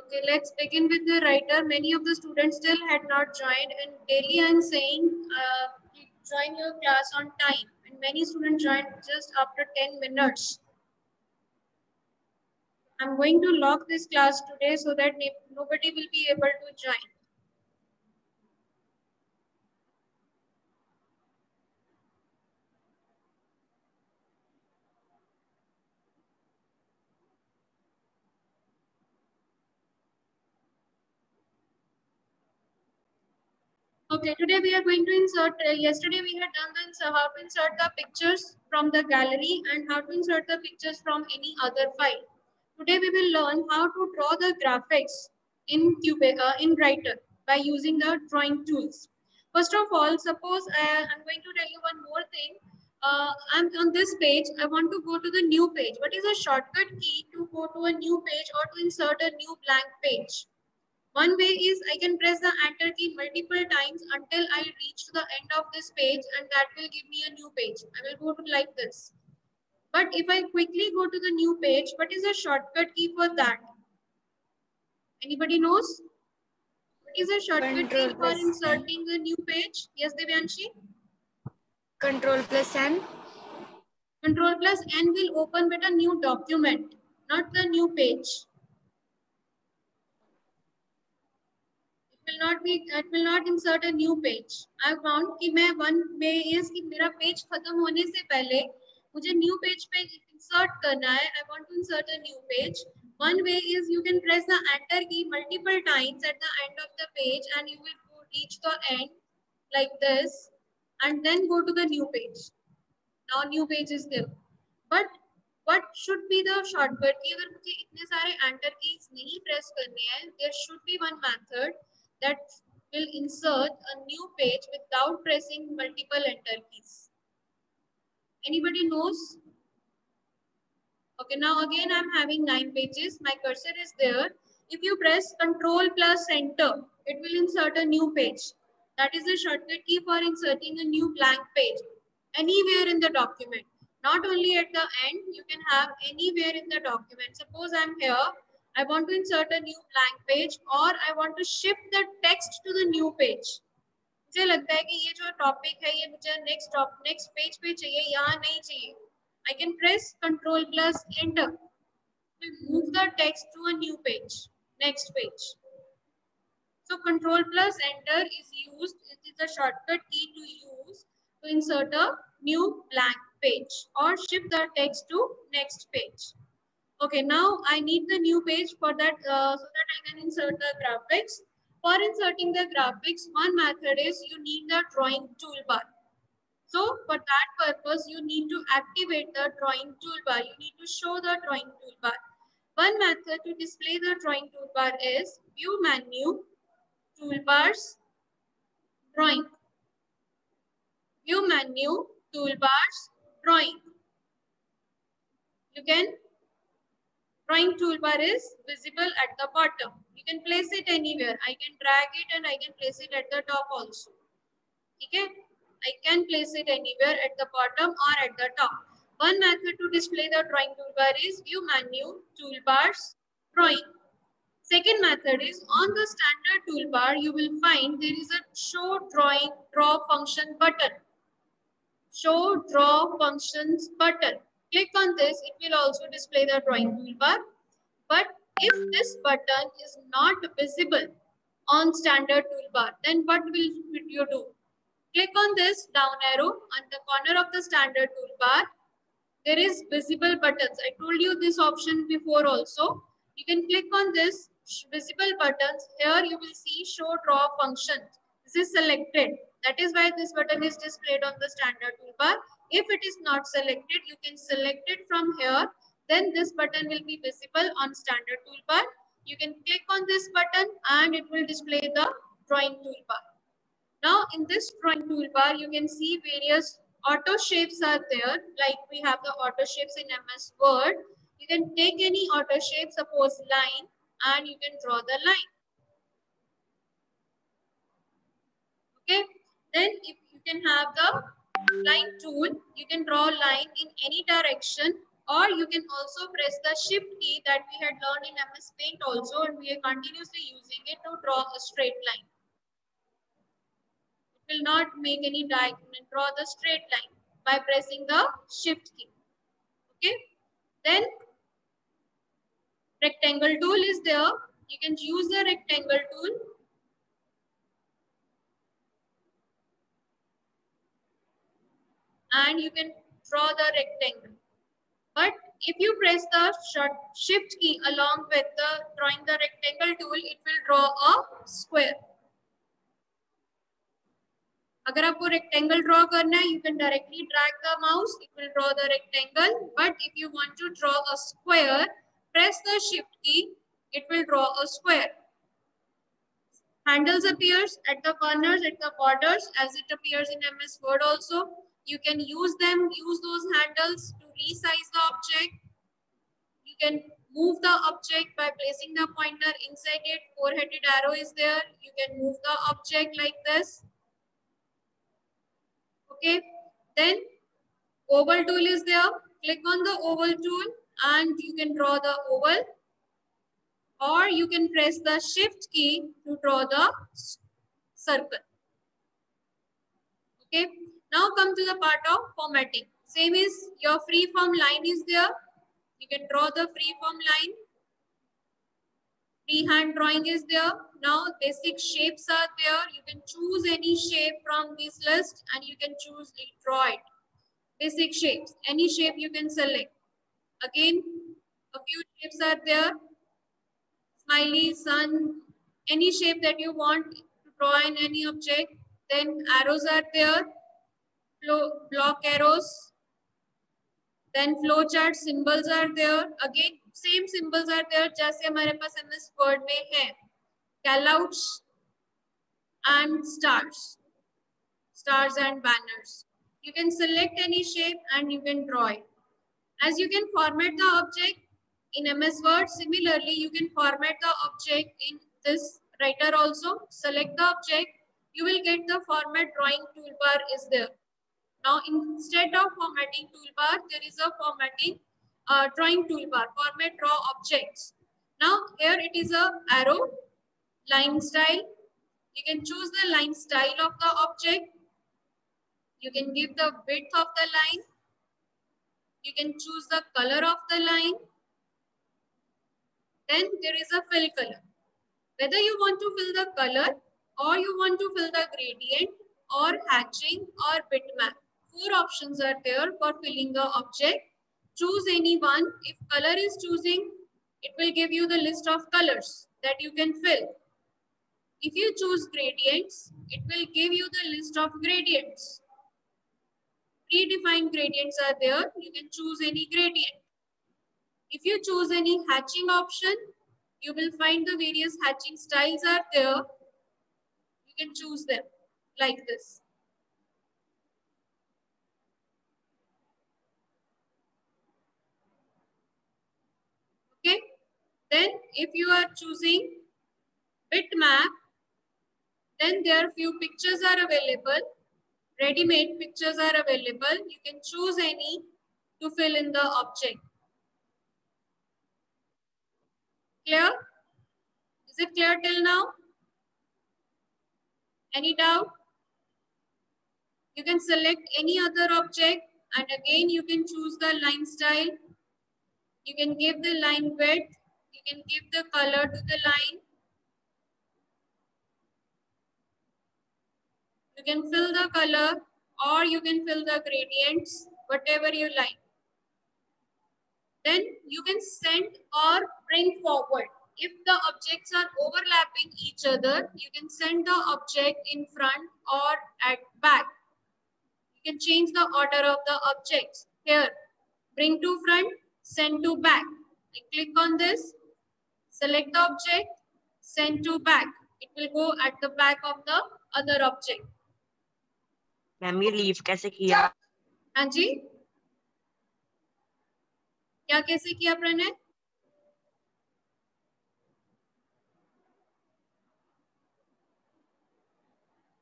Okay, let's begin with the writer. Many of the students still had not joined and daily I'm saying uh, join your class on time and many students joined just after 10 minutes. I'm going to lock this class today so that nobody will be able to join. Okay, today we are going to insert, uh, yesterday we had done the, how to insert the pictures from the gallery and how to insert the pictures from any other file. Today we will learn how to draw the graphics in Cube, uh, in Writer by using the drawing tools. First of all, suppose uh, I'm going to tell you one more thing. Uh, I'm on this page. I want to go to the new page. What is a shortcut key to go to a new page or to insert a new blank page? One way is I can press the enter key multiple times until I reach to the end of this page and that will give me a new page. I will go to like this. But if I quickly go to the new page, what is a shortcut key for that? Anybody knows? What is a shortcut Control key for inserting the new page? Yes, Devyanshi? Control plus N. Control plus N will open with a new document, not the new page. Will not be it will not insert a new page i found कि मैं one way is कि मेरा page खत्म होने से पहले मुझे new page पे insert करना है i want to insert a new page one way is you can press the enter key multiple times at the end of the page and you will go reach the end like this and then go to the new page now new page is there but what should be the shortcut key अगर मुझे इतने सारे enter keys नहीं press करने हैं there should be one method that will insert a new page without pressing multiple enter keys. Anybody knows? Okay, now again I'm having nine pages. My cursor is there. If you press Control plus Enter, it will insert a new page. That is the shortcut key for inserting a new blank page anywhere in the document. Not only at the end, you can have anywhere in the document. Suppose I'm here I want to insert a new blank page or I want to shift the text to the new page. मुझे लगता है कि ये जो topic है ये मुझे next top next page पे चाहिए यहाँ नहीं चाहिए I can press Control plus Enter to move the text to a new page, next page. So Control plus Enter is used, it is a shortcut key to use to insert a new blank page or shift the text to next page. Okay, now I need the new page for that uh, so that I can insert the graphics. For inserting the graphics, one method is you need the drawing toolbar. So for that purpose, you need to activate the drawing toolbar. You need to show the drawing toolbar. One method to display the drawing toolbar is view menu, toolbars, drawing. View menu, toolbars, drawing. You can drawing toolbar is visible at the bottom. You can place it anywhere. I can drag it and I can place it at the top also. Okay? I can place it anywhere at the bottom or at the top. One method to display the drawing toolbar is view menu, toolbars, drawing. Second method is on the standard toolbar, you will find there is a show drawing draw function button. Show draw functions button. Click on this, it will also display the drawing toolbar. But if this button is not visible on standard toolbar, then what will you do? Click on this down arrow on the corner of the standard toolbar. There is visible buttons. I told you this option before also. You can click on this visible buttons. Here you will see show draw function. This is selected. That is why this button is displayed on the standard toolbar. If it is not selected, you can select it from here. Then this button will be visible on standard toolbar. You can click on this button and it will display the drawing toolbar. Now in this drawing toolbar, you can see various auto shapes are there. Like we have the auto shapes in MS Word. You can take any auto shape, suppose line, and you can draw the line. Okay. Then if you can have the line tool, you can draw line in any direction or you can also press the shift key that we had learned in MS Paint also and we are continuously using it to draw a straight line. It will not make any diagonal, draw the straight line by pressing the shift key. Okay. Then rectangle tool is there. You can use the rectangle tool. And you can draw the rectangle. But if you press the shift key along with the drawing the rectangle tool, it will draw a square. अगर आपको rectangle draw करना है, you can directly drag the mouse. It will draw the rectangle. But if you want to draw a square, press the shift key. It will draw a square. Handles appears at the corners, at the borders, as it appears in MS Word also. You can use them, use those handles to resize the object. You can move the object by placing the pointer inside it. Four-headed arrow is there. You can move the object like this. Okay. Then oval tool is there. Click on the oval tool and you can draw the oval. Or you can press the shift key to draw the circle. Okay. Now come to the part of formatting. Same is your free-form line is there. You can draw the free-form line. Freehand drawing is there. Now basic shapes are there. You can choose any shape from this list and you can choose to draw it. Basic shapes. Any shape you can select. Again, a few shapes are there. Smiley, sun, any shape that you want to draw in any object. Then arrows are there Flow, block arrows then flowchart symbols are there. Again, same symbols are there जैसे हमारे पास MS Word में है. Callouts and stars. Stars and banners. You can select any shape and you can draw it. As you can format the object in MS Word, similarly, you can format the object in this writer also. Select the object. You will get the format drawing toolbar is there. Now, instead of formatting toolbar, there is a formatting uh, drawing toolbar, format draw objects. Now, here it is a arrow, line style. You can choose the line style of the object. You can give the width of the line. You can choose the color of the line. Then there is a fill color. Whether you want to fill the color or you want to fill the gradient or hatching or bitmap. Four options are there for filling the object. Choose any one. If color is choosing, it will give you the list of colors that you can fill. If you choose gradients, it will give you the list of gradients. Predefined gradients are there. You can choose any gradient. If you choose any hatching option, you will find the various hatching styles are there. You can choose them like this. Okay. Then if you are choosing bitmap, then there are few pictures are available. Ready-made pictures are available. You can choose any to fill in the object. Clear? Is it clear till now? Any doubt? You can select any other object and again you can choose the line style you can give the line width. You can give the color to the line. You can fill the color or you can fill the gradients, whatever you like. Then you can send or bring forward. If the objects are overlapping each other, you can send the object in front or at back. You can change the order of the objects. Here, bring to front, send to back. I click on this, select the object, send to back. It will go at the back of the other object. Ma'am ये leave कैसे किया हाँ जी क्या कैसे किया Pranay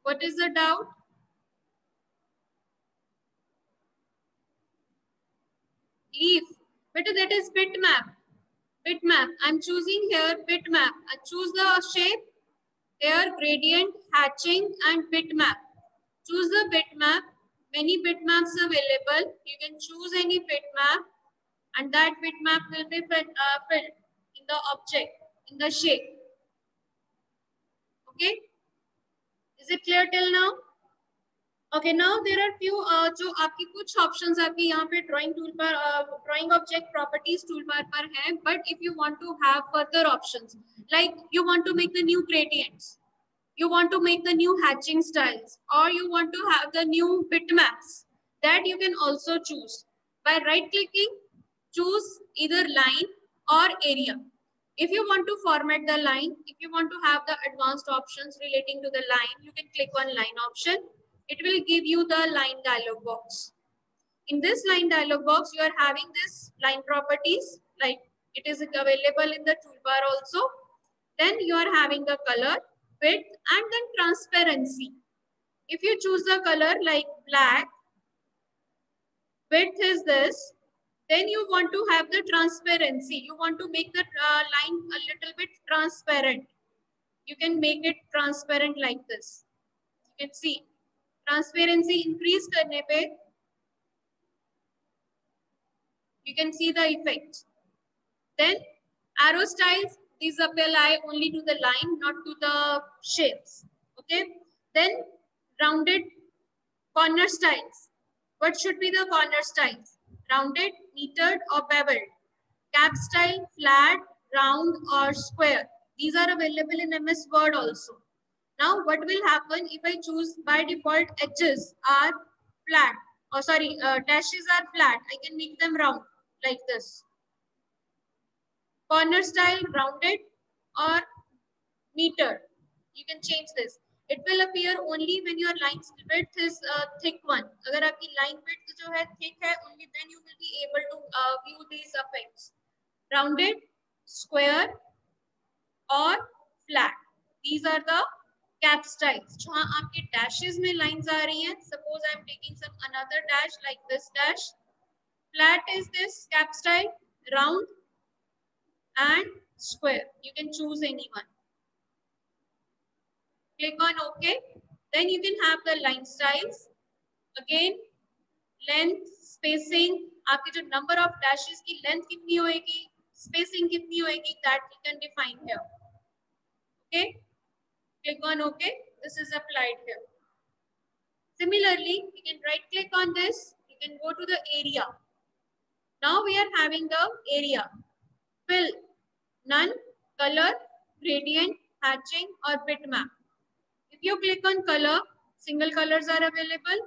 What is the doubt? Leave. Better that is bitmap. Bitmap. I'm choosing here bitmap. I choose the shape. Here gradient, hatching and bitmap. Choose the bitmap. Many bitmaps available. You can choose any bitmap and that bitmap will be filled, uh, filled in the object, in the shape. Okay. Is it clear till now? Okay, now there are few uh, जो आपकी कुछ options आपके यहाँ पे drawing tool पर uh, drawing object properties toolbar पर है but if you want to have further options like you want to make the new gradients you want to make the new hatching styles or you want to have the new bitmaps that you can also choose by right clicking choose either line or area if you want to format the line if you want to have the advanced options relating to the line you can click on line option it will give you the line dialog box. In this line dialog box, you are having this line properties, like it is available in the toolbar also. Then you are having the color, width, and then transparency. If you choose the color like black, width is this, then you want to have the transparency. You want to make the uh, line a little bit transparent. You can make it transparent like this. You can see Transparency increase करने पे you can see the effect. Then arrow styles, these apply only to the line, not to the shapes. Okay. Then rounded corner styles. What should be the corner styles? Rounded, mitered or beveled. Cap style, flat, round or square. These are available in MS Word also. Now what will happen if I choose by default edges are flat or oh, sorry uh, dashes are flat. I can make them round like this. Corner style rounded or miter. You can change this. It will appear only when your line width is a uh, thick one. अगर आपकी line width जो है thick है, only then you will be able to uh, view these effects. Rounded, square, or flat. These are the cap style जहाँ आपके dashes में line आ रही है. Suppose I am taking some another dash like this dash flat is this cap style round and square you can choose any one click on okay then you can have the line styles again length spacing आपके जो number of dashes की length कितनी होएगी? Spacing कितनी होएगी? That you can define okay Click on OK. This is applied here. Similarly, you can right click on this. You can go to the area. Now we are having the area. Fill, none, color, gradient, hatching or bitmap. If you click on color, single colors are available.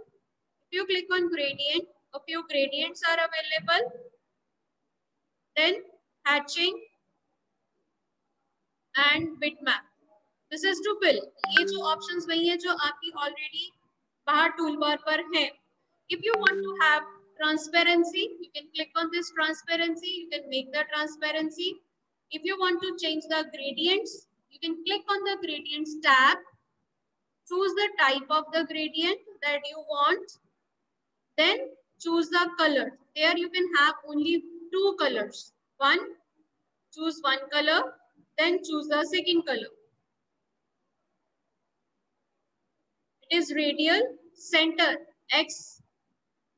If you click on gradient, a few gradients are available. Then hatching and bitmap. This is to fill ये जो options वही है जो आपकी already बाहर tool bar पर है if you want to have transparency you can click on this transparency you can make the transparency if you want to change the gradients you can click on the gradients tab choose the type of the gradient that you want then choose the color there you can have only two colors one choose one color then choose the second color is radial center. X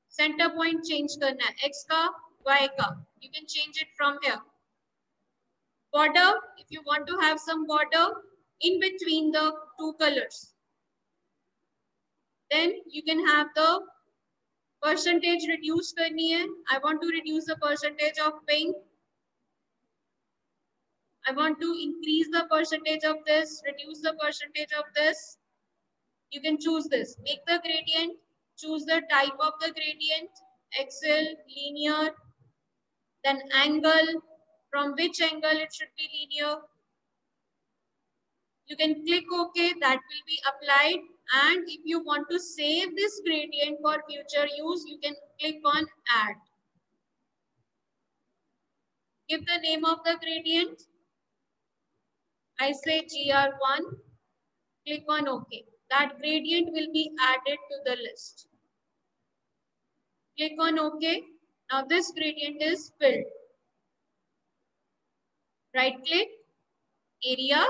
center point change karna hai x ka y ka you can change it from here. Border if you want to have some border in between the two colors then you can have the percentage reduce karni hai i want to reduce the percentage of pink I want to increase the percentage of this, reduce the percentage of this you can choose this. Make the gradient, choose the type of the gradient, axial, linear, then angle, from which angle it should be linear. You can click OK, that will be applied. And if you want to save this gradient for future use, you can click on add. Give the name of the gradient. I say GR1. Click on OK that gradient will be added to the list. Click on OK. Now this gradient is filled. right click, area,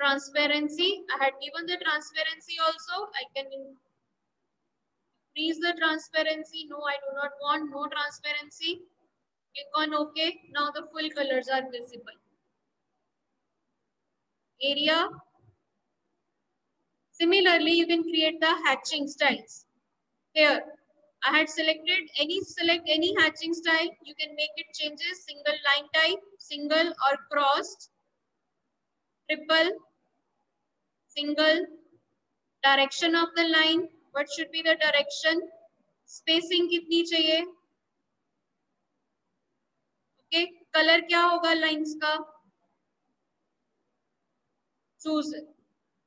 transparency. I had given the transparency also. I can increase the transparency. No, I do not want no transparency. Click on OK. Now the full colors are visible. Area. Similarly, you can create the hatching styles. Here, I had selected any select any hatching style. You can make it changes single line type, single or crossed, triple, single, direction of the line. What should be the direction? Spacing kitni chahiye? Okay, color kya hoga lines ka? Choose it.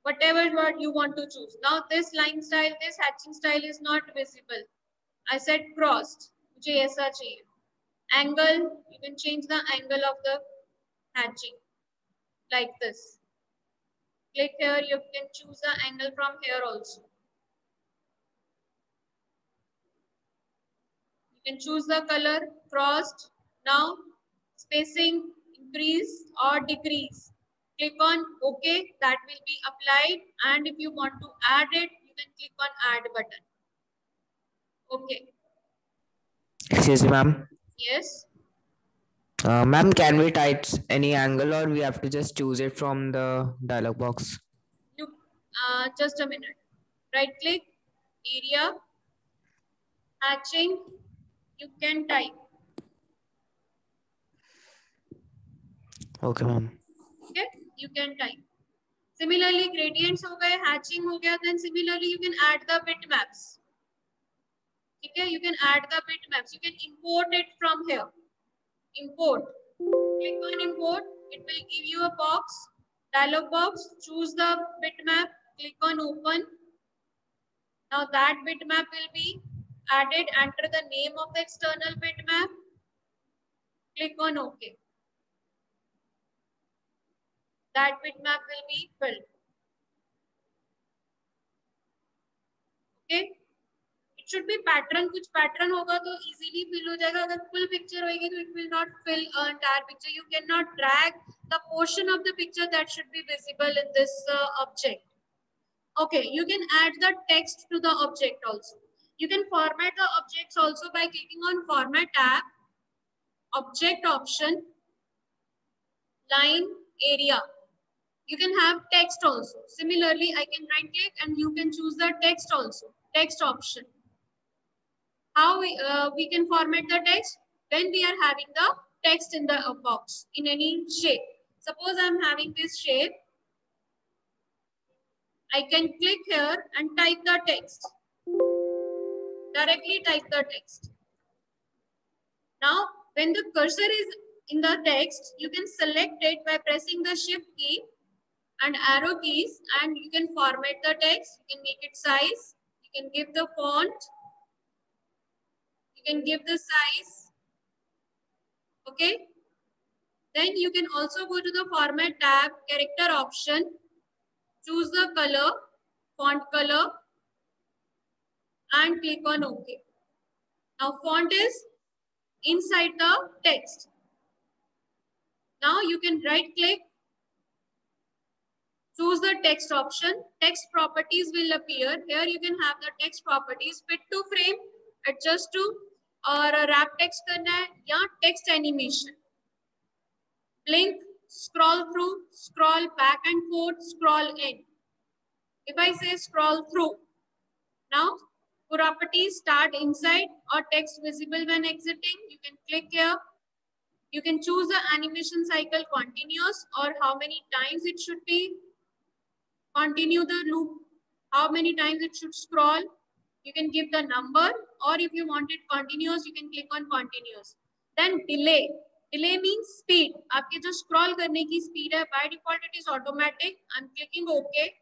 Whatever what you want to choose. Now this line style, this hatching style is not visible. I said crossed. मुझे ऐसा चाहिए. Angle, you can change the angle of the hatching like this. Click here, you can choose the angle from here also. You can choose the color crossed. Now spacing increase or decrease. Click on OK, that will be applied. And if you want to add it, you can click on add button. Okay. Excuse me, ma'am. Yes. Uh, ma'am, can we type any angle or we have to just choose it from the dialog box? You uh, just a minute. Right click, area, hatching. You can type. Okay, ma'am Okay, you can type. Similarly, gradients हो गए, hatching हो गया. Then similarly, you can add the bitmaps. Okay, you can add the bitmaps. You can import it from here. Import. Click on import. It will give you a box, dialog box. Choose the bitmap. Click on open. Now that bitmap will be added. Enter the name of the external bitmap. Click on OK. That bitmap will be filled. Okay. It should be pattern कुछ pattern होगा तो easily fill हो जाएगा अगर full picture होगी तो it will not fill entire picture you can not drag the portion of the picture that should be visible in this object okay you can add the text to the object also you can format the objects also by clicking on format tab object option line area you can have text also similarly i can right click and you can choose the text also text option how we, uh, we can format the text when we are having the text in the uh, box in any shape. Suppose I'm having this shape. I can click here and type the text. Directly type the text. Now, when the cursor is in the text, you can select it by pressing the shift key and arrow keys and you can format the text. You can make it size. You can give the font you can give the size. Okay. Then you can also go to the format tab, character option, choose the color, font color, and click on OK. Now font is inside the text. Now you can right click, choose the text option. Text properties will appear. Here you can have the text properties, fit to frame, adjust to और rap text करना है या text animation blink scroll through scroll back and forth scroll in if i say scroll through now properties start inside or text visible when exiting you can click here you can choose the animation cycle continuous or how many times it should be continue the loop how many times it should scroll you can give the number or if you want it continuous, you can click on continuous. Then delay. Delay means speed. आपके जो scroll करने की speed है, by default it is automatic. I'm clicking OK.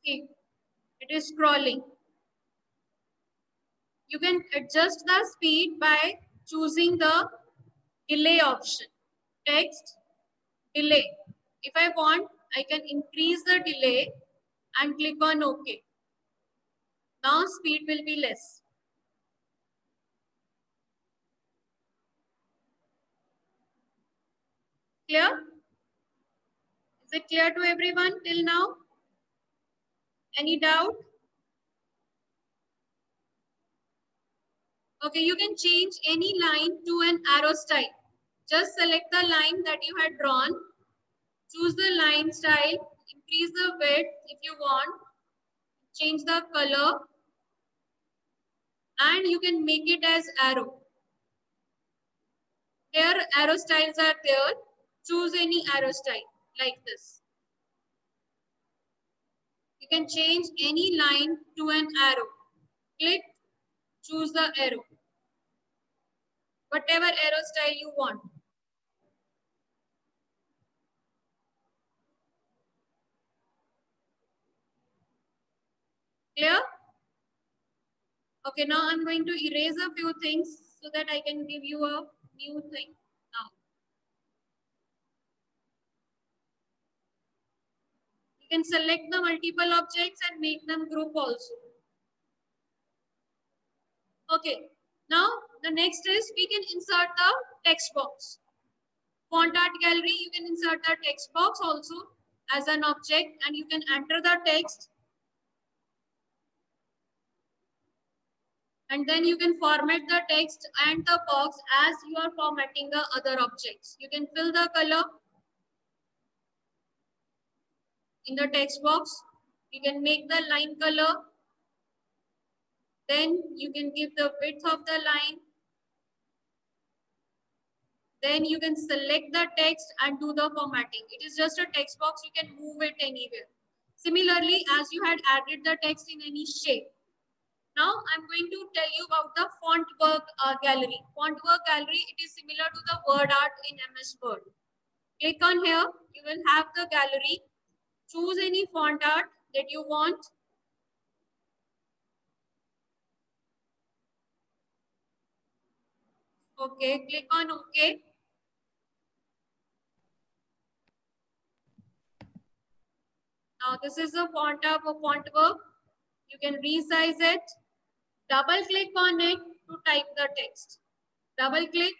Okay, it is scrolling. You can adjust the speed by choosing the delay option. Text, delay. If I want, I can increase the delay and click on OK. Now speed will be less. Clear? Is it clear to everyone till now? Any doubt? Okay, you can change any line to an arrow style. Just select the line that you had drawn. Choose the line style. Increase the width if you want. Change the color. And you can make it as arrow. Here arrow styles are there. Choose any arrow style like this. Can change any line to an arrow. Click, choose the arrow. Whatever arrow style you want. Clear? Okay, now I'm going to erase a few things so that I can give you a new thing now. You can select the multiple objects and make them group also. Okay, now the next is we can insert the text box. Font art gallery, you can insert the text box also as an object and you can enter the text and then you can format the text and the box as you are formatting the other objects. You can fill the color in the text box. You can make the line color. Then you can give the width of the line. Then you can select the text and do the formatting. It is just a text box. You can move it anywhere. Similarly, as you had added the text in any shape, now I'm going to tell you about the font work uh, gallery. Font work gallery, it is similar to the word art in MS Word. Click on here, you will have the gallery. Choose any font art that you want. Okay, click on OK. Now this is a font of a font work. You can resize it. Double click on it to type the text. Double click.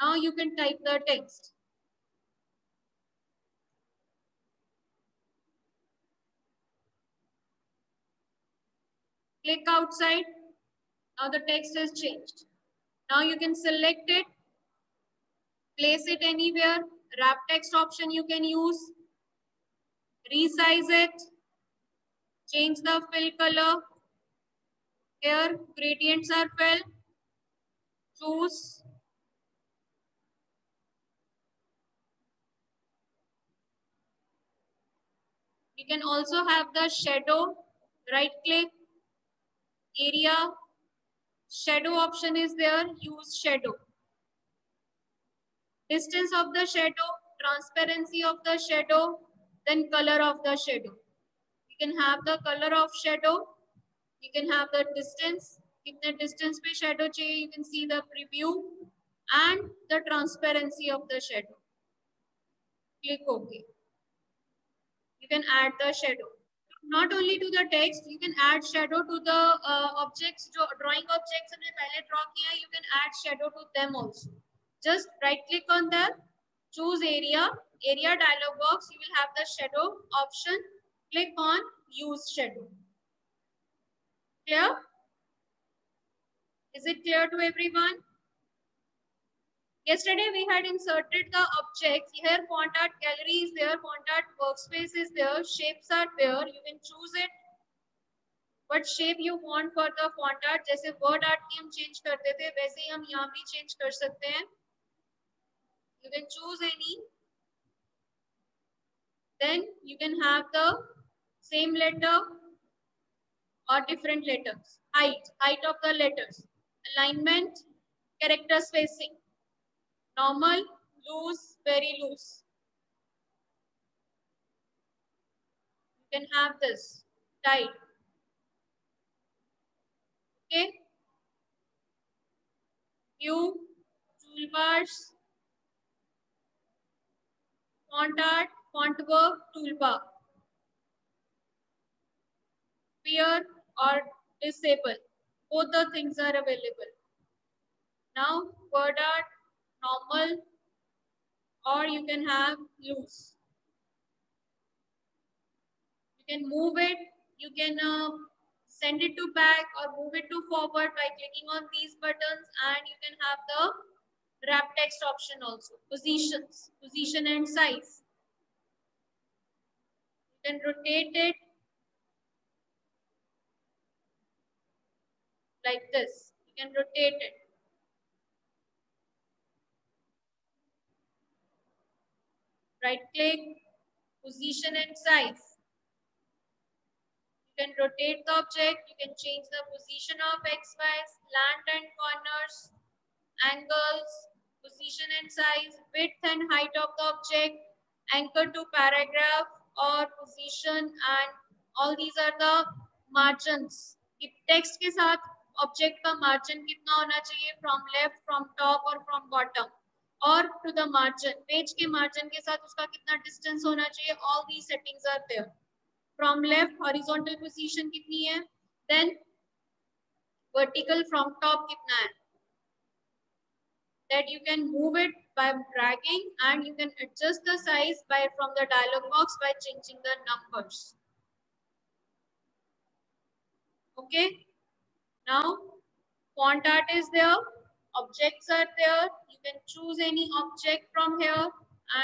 Now you can type the text. Click outside. Now the text has changed. Now you can select it. Place it anywhere. Wrap text option you can use. Resize it. Change the fill color. Here gradients are filled. Choose. You can also have the shadow. Right click area. Shadow option is there. Use shadow. Distance of the shadow transparency of the shadow then color of the shadow. You can have the color of shadow. You can have the distance. Kitna distance pe shadow chahiye you can see the preview and the transparency of the shadow. Click okay. You can add the shadow Not only to the text, you can add shadow to the uh, objects, drawing objects हमने पहले draw किया, you can add shadow to them also. Just right click on them, choose area, area dialog box, you will have the shadow option. Click on use shadow. Clear? Is it clear to everyone? Yesterday we had inserted the objects. Here font art gallery is there, font art workspace is there, shapes are there. You can choose it. What shape you want for the font art. जैसे word art की हम change करते थे वैसे ही हम यहाँ भी change कर सकते हैं. You can choose any. Then you can have the same letter or different letters. Height, height of the letters. Alignment, character spacing. Normal, loose, very loose. You can have this, tight. Okay. View, toolbars, font art, font work, toolbar. Pair or disable. Both the things are available. Now, word art, normal, or you can have loose. You can move it, you can uh, send it to back or move it to forward by clicking on these buttons and you can have the wrap text option also. Positions, position and size. You can rotate it like this. You can rotate it. Right click, position and size. You can rotate the object, you can change the position of X, Y, slant and corners, angles, position and size, width and height of the object, anchor to paragraph or position and all these are the margins. Text के साथ object का margin कितना होना चाहिए from left from top और from bottom और to the margin page के margin के साथ उसका कितना डिस्टेंस होना चाहिए all the settings are there from left horizontal position कितनी है? देन वर्टिकल फ्रॉम टॉप कितना है? That you can move it by dragging and you can adjust the size by from the dialog box by changing the numbers okay now font art is there objects are there. You can choose any object from here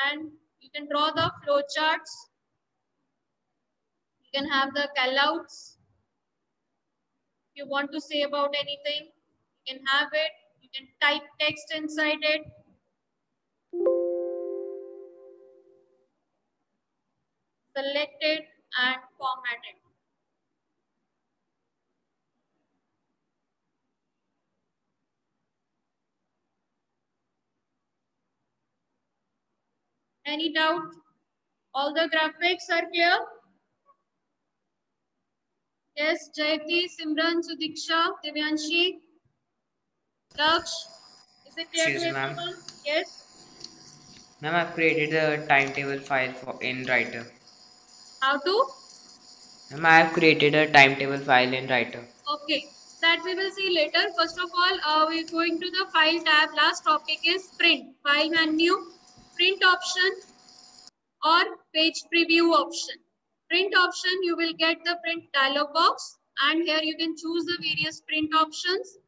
and you can draw the flow charts you can have the callouts. If you want to say about anything you can have it. You can type text inside it. Select it and format it Any doubt? All the graphics are clear? Yes, Jayati, Simran, Sudiksha, Divyanshi, Daksh. Is it clear Excuse to ma'am. everyone? Yes. Ma'am, I've created a timetable file for in Writer. How to? Ma'am, I have created a timetable file in Writer. Okay. That we will see later. First of all, uh, we're going to the file tab. Last topic is print. File menu, print option or page preview option. Print option, you will get the print dialog box and here you can choose the various print options.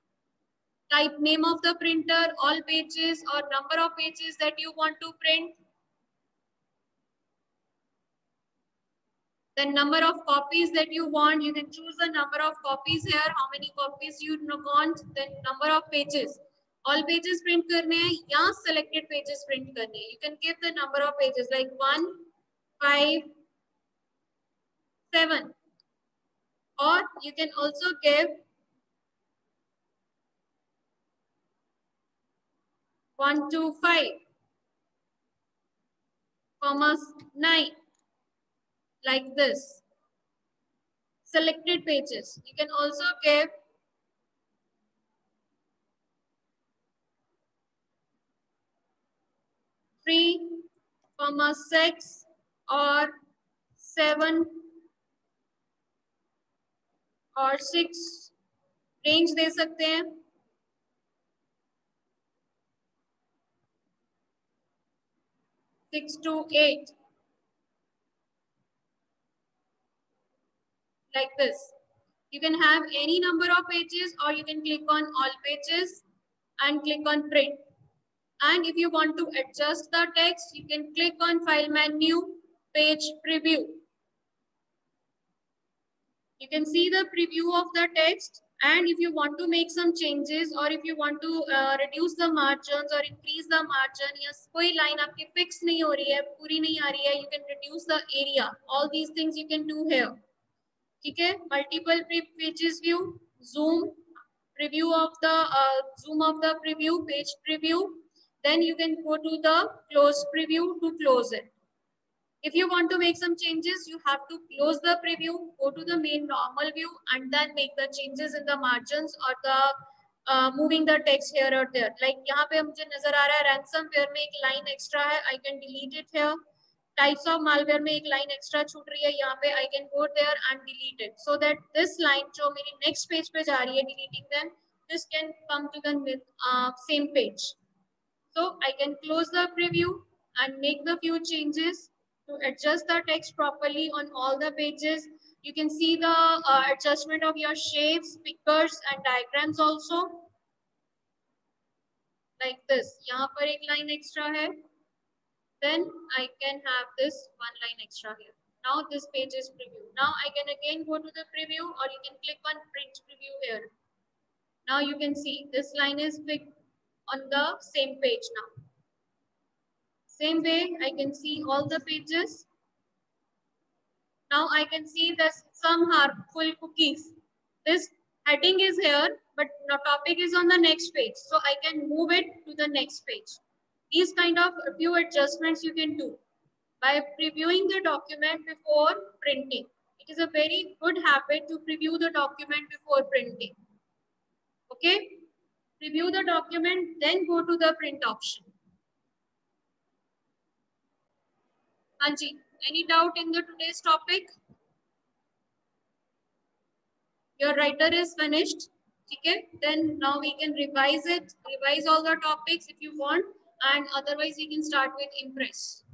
Type name of the printer, all pages or number of pages that you want to print. The number of copies that you want, you can choose the number of copies here, how many copies you want, then number of pages. All pages print करने हैं या selected pages print करने हैं. You can give the number of pages like one five seven और you can also give one two five commas nine like this selected pages you can also give three, comma six or seven और six range दे सकते हैं six to eight like this you can have any number of pages or you can click on all pages and click on print And if you want to adjust the text, you can click on File menu, Page Preview. You can see the preview of the text. And if you want to make some changes or if you want to uh, reduce the margins or increase the margin, yes, koi line aapki fix nahi ho rahi hai, puri nahi aa rahi hai, you can reduce the area. All these things you can do here. Okay, multiple pages view, zoom, preview of the uh, zoom of the preview, page preview, then you can go to the close preview to close it if you want to make some changes you have to close the preview go to the main normal view and then make the changes in the margins or the uh, moving the text here or there. Like यहाँ पे मुझे नजर आ रहा है ransomware में एक line extra है. I can delete it here. Types of malware में एक line extra छूट रही है यहाँ पे. I can go there and delete it. So that this line जो मेरी next page पे जा रही है deleting them, this can come to the uh, same page. So I can close the preview and make the few changes to adjust the text properly on all the pages. You can see the uh, adjustment of your shapes, pictures and diagrams also. Like this. यहाँ पर एक line extra है. Then I can have this one line extra here. Now this page is preview. Now I can again go to the preview or you can click on print preview here. Now you can see this line is big on the same page now. Same way, I can see all the pages. Now I can see that some harmful cookies. This heading is here, but the topic is on the next page. So I can move it to the next page. These kind of few adjustments you can do by previewing the document before printing. It is a very good habit to preview the document before printing. Okay? Preview the document, then go to the print option. Anji, any doubt in the today's topic? Your writer is finished. Okay, then now we can revise it, revise all the topics if you want, and otherwise you can start with Impress.